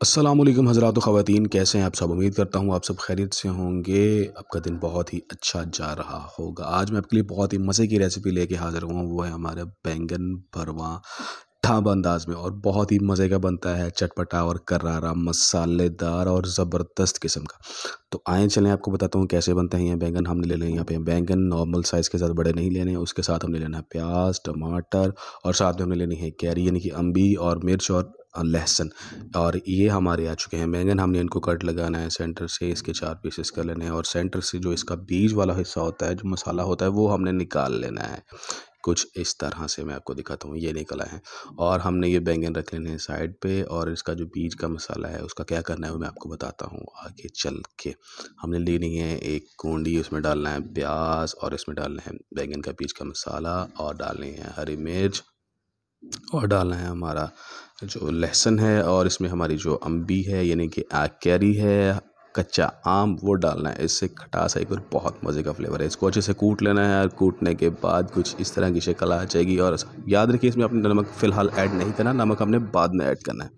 वालेकुम हज़रात ख़वातीन, कैसे हैं आप सब? उम्मीद करता हूँ आप सब खैरियत से होंगे। आपका दिन बहुत ही अच्छा जा रहा होगा। आज मैं आपके लिए बहुत ही मज़े की रेसिपी लेके हाज़िर हुआ वो है हमारे बैंगन भरवा। ढाबा अंदाज में और बहुत ही मज़े का बनता है। चटपटा और करारा, मसालेदार और ज़बरदस्त किस्म का। तो आए चलें, आपको बताता हूँ कैसे बनते हैं ये बैंगन। हमने ले लें यहाँ पे बैंगन नॉर्मल साइज़ के साथ बड़े नहीं लेने। उसके साथ हमने लेना है प्याज, टमाटर और साथ में हमने लेनी है कैरी, यानी कि अम्बी और मिर्च और लहसुन और ये हमारे आ चुके हैं। बैंगन हमने इनको कट लगाना है सेंटर से इसके चार पीसेस कर लेने हैं। और सेंटर से जो इसका बीज वाला हिस्सा होता है, जो मसाला होता है, वो हमने निकाल लेना है। कुछ इस तरह से मैं आपको दिखाता हूँ। ये निकला है। और हमने ये बैंगन रख लेने हैं साइड पे। और इसका जो बीज का मसाला है, उसका क्या करना है, वो मैं आपको बताता हूँ आगे चल के। हमने लेनी है एक कूंडी, उसमें डालना है प्याज और इसमें डालना है बैंगन का बीज का मसाला और डालनी है हरी मिर्च। और डालना है हमारा जो लहसुन है और इसमें हमारी जो अम्बी है, यानी कि कैरी है, कच्चा आम, वो डालना है। इससे खटास है और बहुत मज़े का फ्लेवर है। इसको अच्छे से कूट लेना है और कूटने के बाद कुछ इस तरह की शक्ल आ जाएगी और याद रखिए, इसमें अपने नमक फ़िलहाल ऐड नहीं करना। नमक हमने बाद में ऐड करना है।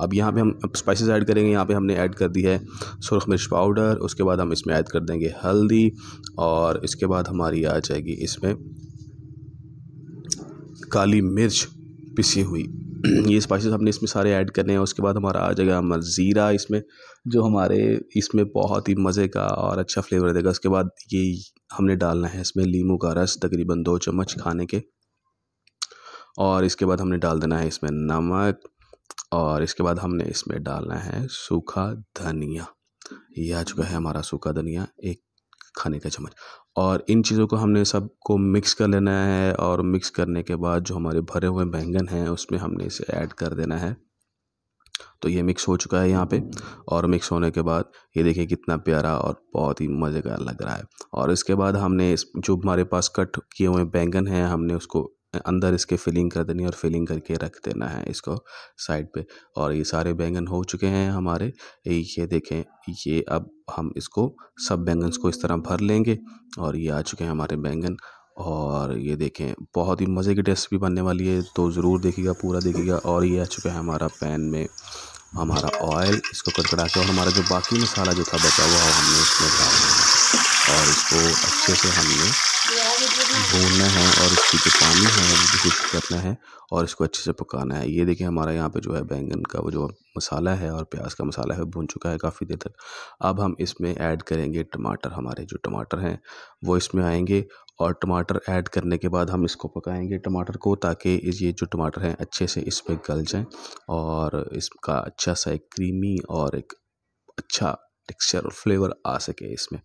अब यहाँ पे हम स्पाइसेस ऐड करेंगे। यहाँ पे हमने ऐड कर दी है सुरख मिर्च पाउडर उसके बाद हम इसमें ऐड कर देंगे हल्दी और इसके बाद हमारी आ जाएगी इसमें काली मिर्च। पिसी हुई। ये स्पाइसेस हमने इसमें सारे ऐड करने हैं। उसके बाद हमारा आ जाएगा हमारा ज़ीरा इसमें, जो हमारे इसमें बहुत ही मज़े का और अच्छा फ्लेवर देगा। उसके बाद ये हमने डालना है इसमें लीमू का रस, तकरीबन दो चम्मच खाने के। और इसके बाद हमने डाल देना है इसमें नमक और इसके बाद हमने इसमें डालना है सूखा धनिया। ये आ चुका है हमारा सूखा धनिया, एक खाने का चम्मच और इन चीज़ों को हमने सबको मिक्स कर लेना है और मिक्स करने के बाद जो हमारे भरे हुए बैंगन हैं उसमें हमने इसे ऐड कर देना है। तो ये मिक्स हो चुका है यहाँ पे और मिक्स होने के बाद ये देखिए कितना प्यारा और बहुत ही मज़ेदार लग रहा है। और इसके बाद हमने इस जो हमारे पास कट किए हुए बैंगन हैं हमने उसको अंदर इसके फिलिंग कर देनी है और फिलिंग करके रख देना है इसको साइड पे। और ये सारे बैंगन हो चुके हैं हमारे। ये देखें, ये अब हम इसको, सब बैंगन को इस तरह भर लेंगे और ये आ चुके हैं हमारे बैंगन। और ये देखें, बहुत ही मज़े की रेसिपी बनने वाली है। तो ज़रूर देखिएगा, पूरा देखिएगा। और ये आ चुका है हमारा पैन में हमारा ऑयल इसको कड़कड़ा के और हमारा जो बाकी मसाला जो था बचा हुआ हमने इसमें डाल दिया। और इसको अच्छे से हमने भूनना है और इसकी जो पानी है वो करना है और इसको अच्छे से पकाना है। ये देखिए हमारा यहाँ पे जो है बैंगन का वो जो मसाला है और प्याज का मसाला है भून चुका है काफ़ी देर तक। अब हम इसमें ऐड करेंगे टमाटर, हमारे जो टमाटर हैं, वो इसमें आएँगे और टमाटर ऐड करने के बाद हम इसको पकाएँगे टमाटर को ताकि ये जो टमाटर हैं, अच्छे से इस पर गल जाएँ और इसका अच्छा सा एक क्रीमी और एक अच्छा टेक्सचर और फ्लेवर आ सके इसमें।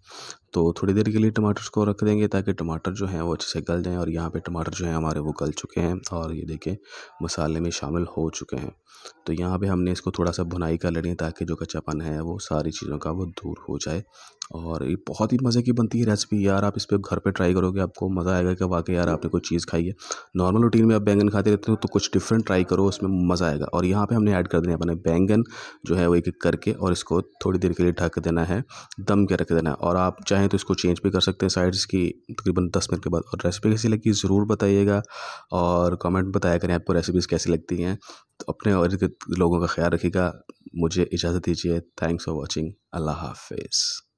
तो थोड़ी देर के लिए टमाटर को रख देंगे ताकि टमाटर जो हैं वो अच्छे से गल जाएँ और यहाँ पे टमाटर जो हैं हमारे वो गल चुके हैं और ये देखें मसाले में शामिल हो चुके हैं। तो यहाँ पे हमने इसको थोड़ा सा भुनाई कर लेनी है ताकि जो कच्चापन है वो सारी चीज़ों का वो दूर हो जाए। और ये बहुत ही मज़े की बनती है रेसिपी यार, आप इस पर घर पे ट्राई करोगे आपको मज़ा आएगा कि वाकई यार आपने कोई चीज़ खाई है। नॉर्मल रूटीन में आप बैंगन खाते रहते हो तो कुछ डिफरेंट ट्राई करो, उसमें मज़ा आएगा। और यहाँ पे हमने ऐड कर देना अपने बैंगन जो है वो एक करके और इसको थोड़ी देर के लिए ढक देना है, दम के रख देना है। और आप चाहें तो इसको चेंज भी कर सकते हैं साइड्स की तकरीबन दस मिनट के बाद। और रेसिपी कैसी लगी ज़रूर बताइएगा और कमेंट बताया करें आपको रेसिपीज़ कैसी लगती हैं। तो अपने और लोगों का ख्याल रखिएगा। मुझे इजाज़त दीजिए। थैंक्स फॉर वॉचिंग अल्लाह हाफिज़।